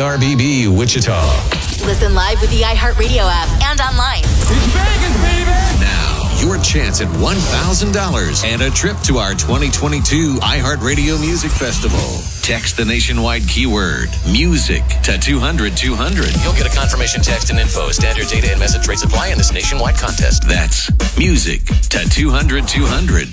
KRBB Wichita. Listen live with the iHeartRadio app and online. It's Vegas, baby! Now, your chance at $1,000 and a trip to our 2022 iHeartRadio Music Festival. Text the nationwide keyword music to 200 200. You'll get a confirmation text and info. Standard data and message rates apply in this nationwide contest. That's music to 200 200.